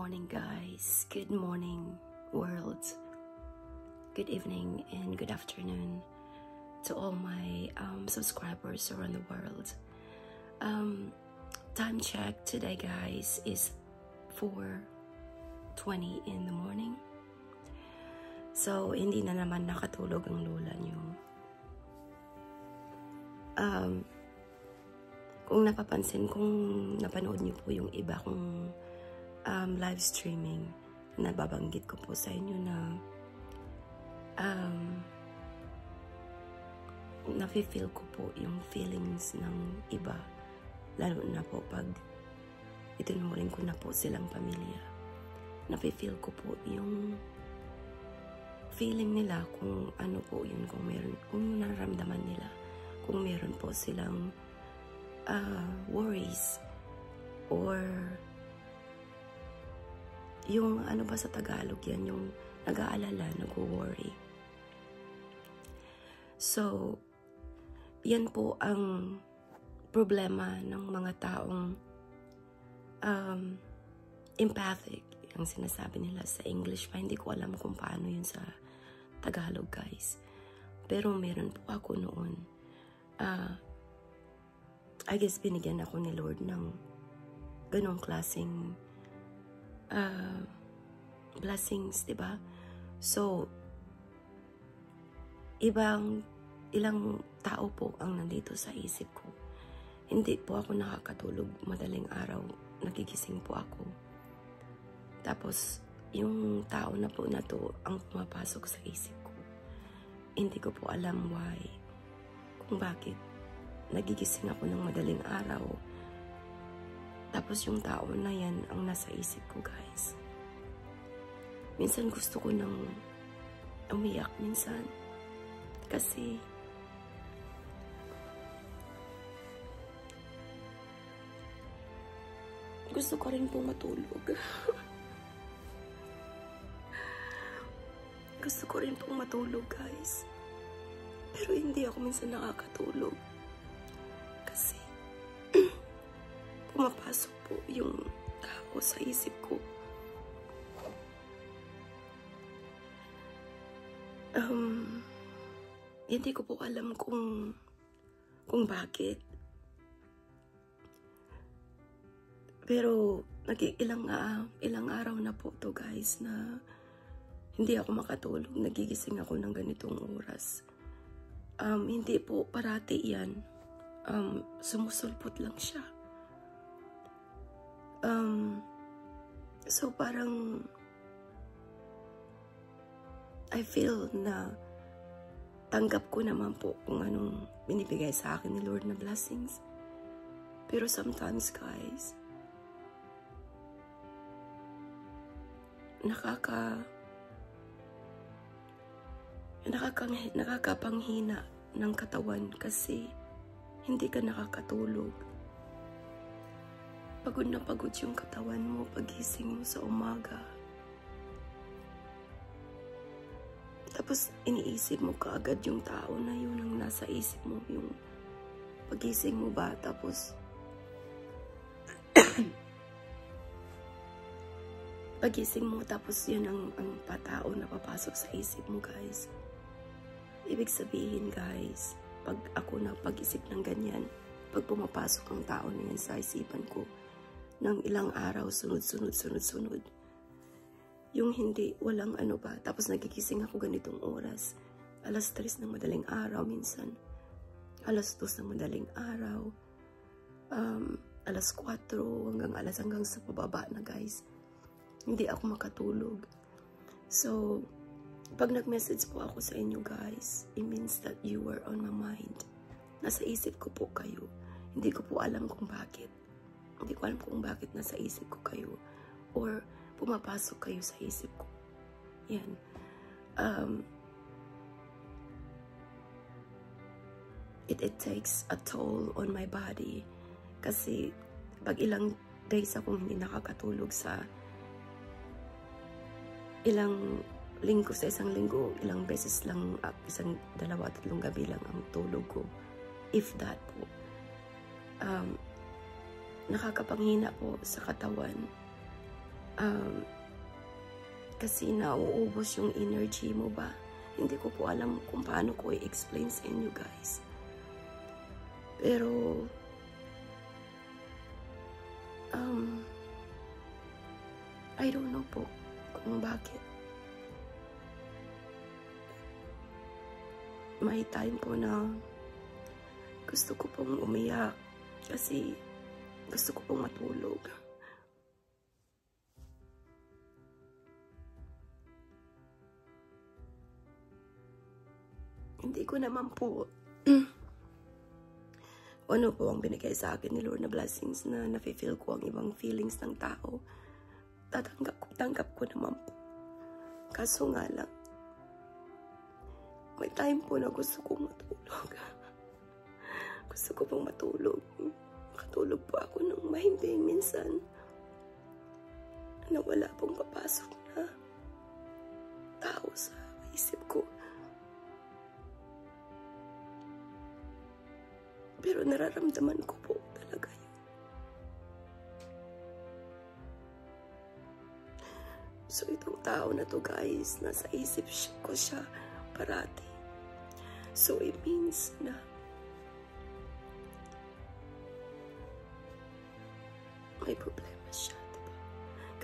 morning, guys. Good morning, world. Good evening and good afternoon to all my um, subscribers around the world. Um, time check today, guys, is 4.20 in the morning. So, hindi na naman nakatulog ang lola niyo. Um, kung napapansin, kung napanood niyo po yung iba kong um, live streaming, nababanggit ko po sa inyo na um, nafe-feel ko po yung feelings ng iba. Lalo na po pag itinuring ko na po silang pamilya. Nafe-feel ko po yung feeling nila kung ano po yun, kung meron, kung nararamdaman nila, kung meron po silang uh, worries or yung ano ba sa Tagalog yan, yung nag-aalala, nag-worry. So, yan po ang problema ng mga taong um, empathic, ang sinasabi nila sa English pa. Hindi ko alam kung paano yun sa Tagalog, guys. Pero meron po ako noon. Uh, I guess binigyan ako ni Lord ng ganong klaseng uh, blessings, di ba? So, ibang ilang tao po ang nandito sa isip ko. Hindi po ako nakakatulog madaling araw. Nagigising po ako. Tapos, yung tao na po na to ang pumapasok sa isip ko. Hindi ko po alam why. Kung bakit. Nagigising ako ng madaling araw. Tapos yung tao na yan ang nasa isip ko, guys. Minsan gusto ko nang umiyak minsan. Kasi gusto ko rin po matulog. gusto ko rin pong matulog, guys. Pero hindi ako minsan nakakatulog. Pumapasok po yung tao sa isip ko. Um, hindi ko po alam kung kung bakit. Pero nag ilang, uh, ilang araw na po to guys na hindi ako makatulog. Nagigising ako ng ganitong oras. Um, hindi po parati yan. Um, sumusulpot lang siya. Um, so parang I feel na tanggap ko naman po kung anong binibigay sa akin ni Lord na blessings. Pero sometimes guys, nakaka nakakang, nakakapanghina ng katawan kasi hindi ka nakakatulog. Pagod na pagod yung katawan mo pagising mo sa umaga. Tapos iniisip mo kaagad yung tao na yun ang nasa isip mo, yung pagising mo ba, tapos pagising mo, tapos yun ang, ang patao na papasok sa isip mo, guys. Ibig sabihin, guys, pag ako na pag-isip ng ganyan, pag pumapasok ang tao na yan sa isipan ko, ng ilang araw, sunod-sunod, sunod-sunod, yung hindi, walang ano ba, tapos nagigising ako ganitong oras, alas 3 ng madaling araw minsan, alas 2 ng madaling araw, um, alas 4 hanggang alas hanggang sa pababa na guys, hindi ako makatulog. So, pag nag-message po ako sa inyo guys, it means that you were on my mind. Nasa isip ko po kayo. Hindi ko po alam kung bakit. Hindi ko alam kung bakit nasa isip ko kayo. Or pumapasok kayo sa isip ko. Yan. Um, it, it takes a toll on my body. Kasi pag ilang days akong hindi nakakatulog sa ilang linggo sa isang linggo, ilang beses lang, uh, isang dalawa, tatlong gabi lang ang tulog ko. If that po. Um, nakakapanghina po sa katawan. um, kasi nauubos yung energy mo ba? Hindi ko po alam kung paano ko i-explain sa inyo guys. Pero, um, I don't know po kung bakit. May time po na gusto ko pong umiyak kasi gusto ko pong matulog. Hindi ko naman po ano po ang binigay sa akin ni Lord na blessings na nafe-feel ko ang ibang feelings ng tao. Tatanggap ko, tanggap ko naman po. Kaso nga lang, may time po na gusto kong matulog. gusto ko pong matulog. Makatulog po ako ng mahimbing minsan na wala pong papasok na tao sa isip ko. Pero nararamdaman ko po talaga yun. So itong tao na to guys, nasa isip ko siya parati. So it means na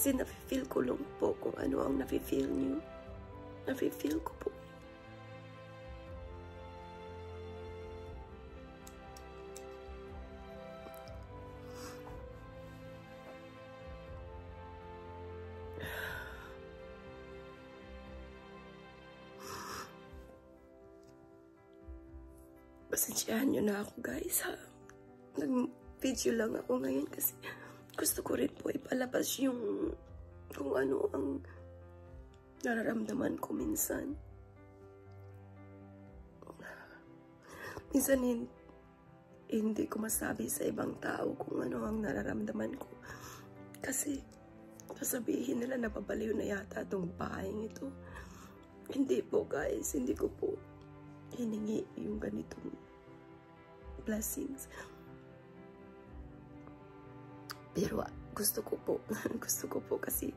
Kasi nafe-feel ko lang po kung ano ang nafe-feel niyo. Nafe-feel ko po Pasensyahan nyo na ako guys ha. Nag-video lang ako ngayon kasi gusto ko rin po ipalabas yung kung ano ang nararamdaman ko minsan. Minsan hin hindi ko masabi sa ibang tao kung ano ang nararamdaman ko. Kasi sasabihin nila na babaliw na yata itong bahay ito. Hindi po guys, hindi ko po hiningi yung ganitong blessings. Pero gusto ko po, gusto ko po kasi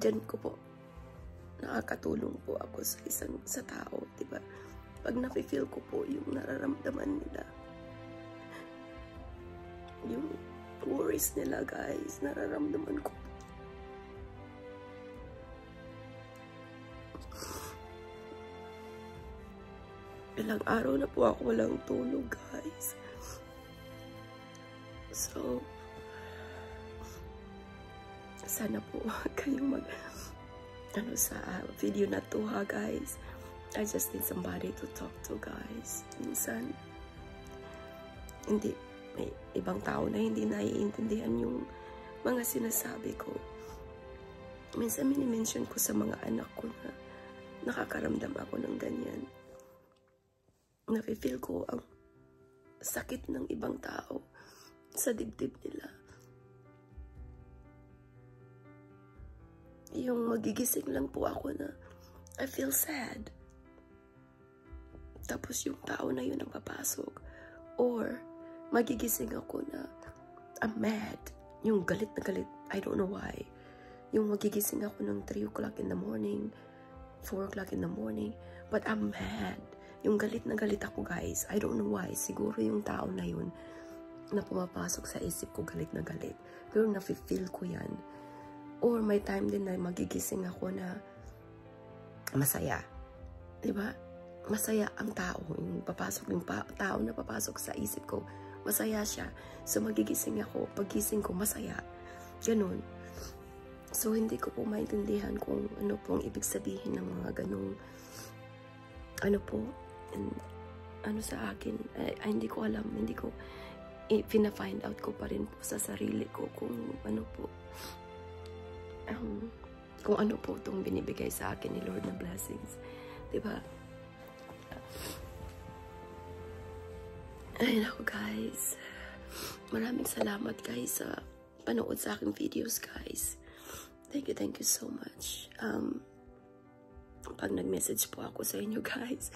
dyan ko po nakakatulong po ako sa isang sa tao, 'di ba? Pag nafe-feel ko po yung nararamdaman nila. Yung worries nila, guys, nararamdaman ko. Ilang araw na po ako walang tulog, guys. So, sana po kayong mag ano sa video na to ha guys. I just need somebody to talk to guys. Minsan, hindi, may ibang tao na hindi naiintindihan yung mga sinasabi ko. Minsan minimension ko sa mga anak ko na nakakaramdam ako ng ganyan nafe-feel ko ang sakit ng ibang tao sa dibdib nila. Yung magigising lang po ako na I feel sad. Tapos yung tao na yun ang papasok. Or magigising ako na I'm mad. Yung galit na galit. I don't know why. Yung magigising ako ng 3 o'clock in the morning, 4 o'clock in the morning, but I'm mad yung galit na galit ako guys, I don't know why, siguro yung tao na yun na pumapasok sa isip ko galit na galit. Pero nafe-feel ko yan. Or may time din na magigising ako na masaya. ba diba? Masaya ang tao. Yung papasok, yung pa tao na papasok sa isip ko, masaya siya. So magigising ako, pagising ko, masaya. Ganun. So hindi ko po maintindihan kung ano pong ibig sabihin ng mga ganong ano po, and ano sa akin, ay, ay, hindi ko alam, hindi ko, eh, fina-find out ko pa rin po sa sarili ko kung ano po, um, kung ano po itong binibigay sa akin ni Lord na blessings. Diba? Ayun ako guys. Maraming salamat guys sa panood sa aking videos guys. Thank you, thank you so much. Um, pag nag-message po ako sa inyo guys,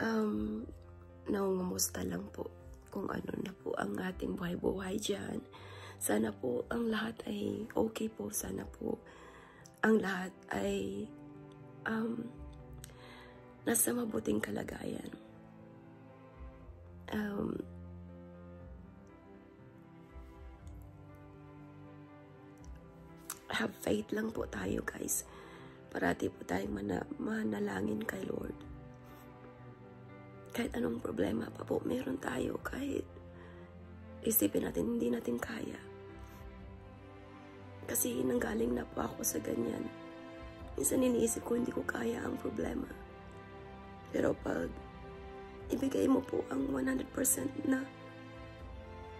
um, nangungumusta lang po kung ano na po ang ating buhay-buhay dyan Sana po ang lahat ay okay po. Sana po ang lahat ay um, nasa mabuting kalagayan. Um, have faith lang po tayo guys. Parati po tayong mana manalangin kay Lord. Kahit anong problema pa po meron tayo, kahit isipin natin hindi natin kaya kasi nanggaling na po ako sa ganyan. Minsan iniisip ko hindi ko kaya ang problema. Pero pag ibigay mo po ang 100% na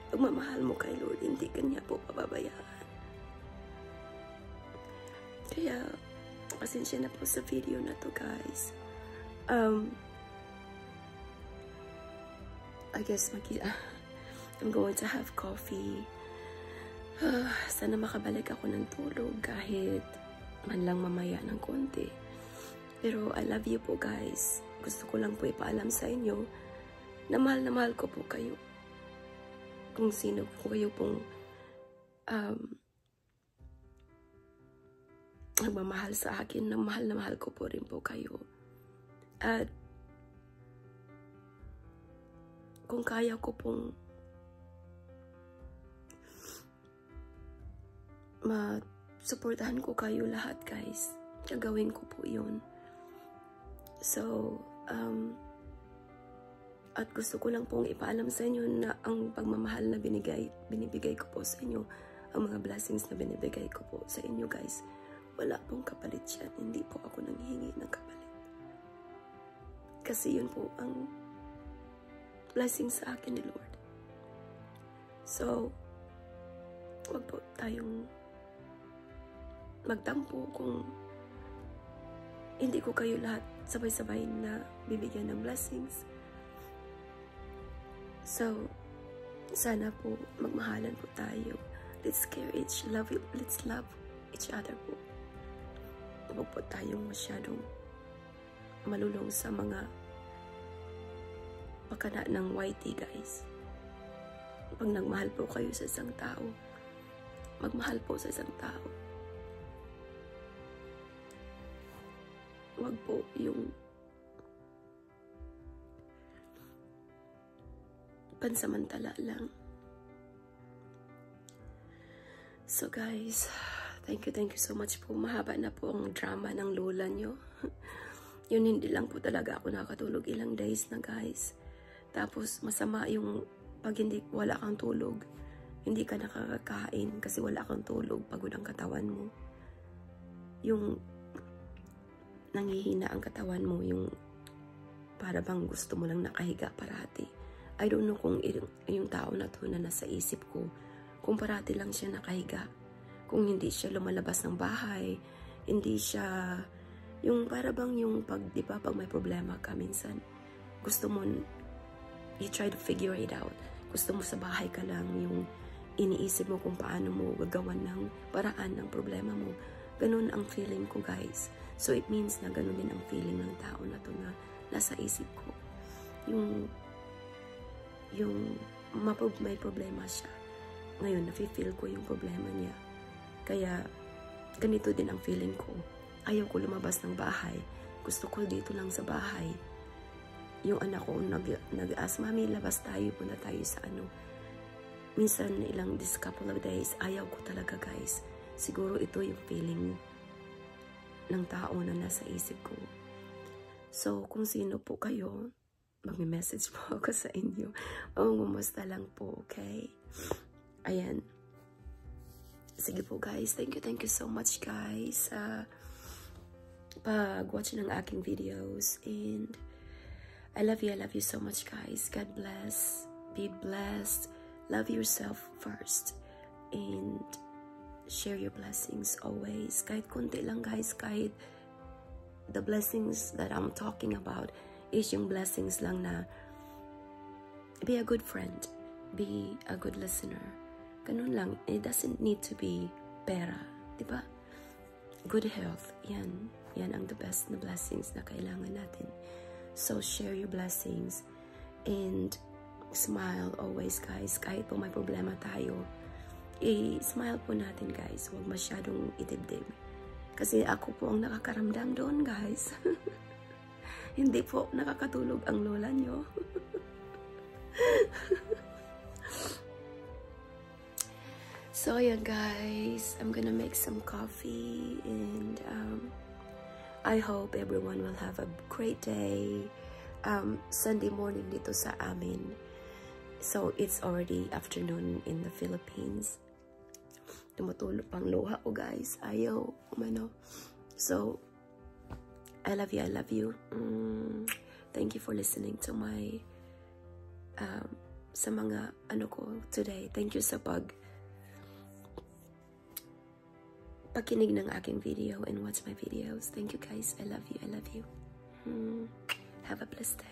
pagmamahal mo kay Lord, hindi kanya po pababayaan. Kaya, pasensya na po sa video na to guys. Um, I guess mag I'm going to have coffee. Uh, sana makabalik ako ng tulog kahit man lang mamaya ng konti. Pero I love you po guys. Gusto ko lang po ipaalam sa inyo na mahal na mahal ko po kayo. Kung sino po kayo pong um, nagmamahal sa akin na mahal na mahal ko po rin po kayo. At kung kaya ko pong ma-supportahan ko kayo lahat guys. Gagawin ko po yun. So, um, at gusto ko lang pong ipaalam sa inyo na ang pagmamahal na binigay, binibigay ko po sa inyo, ang mga blessings na binibigay ko po sa inyo guys, wala pong kapalit yan. Hindi po ako nanghihingi ng kapalit. Kasi yun po ang blessing sa akin ni Lord. So, wag po tayong magtampo kung hindi ko kayo lahat sabay-sabay na bibigyan ng blessings. So, sana po magmahalan po tayo. Let's care each, love, let's love each other po. Huwag po tayong masyadong malulong sa mga pakana ng whitey guys. Pag nagmahal po kayo sa isang tao, magmahal po sa isang tao. Wag po yung pansamantala lang. So guys, thank you, thank you so much po. Mahaba na po ang drama ng lola nyo. Yun, hindi lang po talaga ako nakatulog ilang days na guys. Tapos masama yung pag hindi wala kang tulog. Hindi ka nakakakain kasi wala kang tulog. Pagod ang katawan mo. Yung nangihina ang katawan mo, yung para bang gusto mo lang nakahiga parati. I don't know kung yung, tao na to na nasa isip ko, kung parati lang siya nakahiga, kung hindi siya lumalabas ng bahay, hindi siya, yung para bang yung pag, di ba, pag may problema ka minsan, gusto mo, you try to figure it out. Gusto mo sa bahay ka lang, yung iniisip mo kung paano mo gagawan ng paraan ng problema mo. Ganun ang feeling ko, guys. So, it means na ganun din ang feeling ng tao na to na nasa isip ko. Yung, yung may problema siya. Ngayon, nafe-feel ko yung problema niya. Kaya, ganito din ang feeling ko. Ayaw ko lumabas ng bahay. Gusto ko dito lang sa bahay. Yung anak ko nag, nag-ask, Mami, labas tayo, punta tayo sa ano. Minsan, ilang this couple of days, ayaw ko talaga guys. Siguro ito yung feeling ng tao na nasa isip ko. So, kung sino po kayo, mag-message po ako sa inyo. O, gumusta lang po, okay? Ayan. Sige po guys, thank you, thank you so much guys sa uh, pag-watch ng aking videos. And I love you, I love you so much guys. God bless. Be blessed. Love yourself first. And share your blessings always. Kahit konti lang guys, kahit the blessings that I'm talking about is yung blessings lang na be a good friend, be a good listener. Ganun lang. It doesn't need to be pera. Di ba? Good health. Yan. Yan ang the best na blessings na kailangan natin. So, share your blessings. And smile always, guys. Kahit po may problema tayo, i-smile po natin guys. Huwag masyadong idibdib. Kasi ako po ang nakakaramdam doon guys. Hindi po nakakatulog ang lola nyo. so yeah guys, I'm gonna make some coffee and um, I hope everyone will have a great day. Um, Sunday morning dito sa amin. So it's already afternoon in the Philippines. Tumutulog pang luha ko guys. Ayaw, umano. So, I love you, I love you. Mm, thank you for listening to my um, sa mga ano ko today. Thank you sa pag pakinig ng aking video and watch my videos. Thank you guys. I love you. I love you. Mm, have a blessed day.